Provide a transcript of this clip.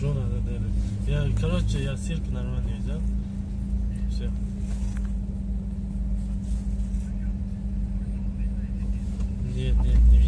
Жона да дали. Я, короче, я сирк нормальный взял. Все. Нет, нет, нет.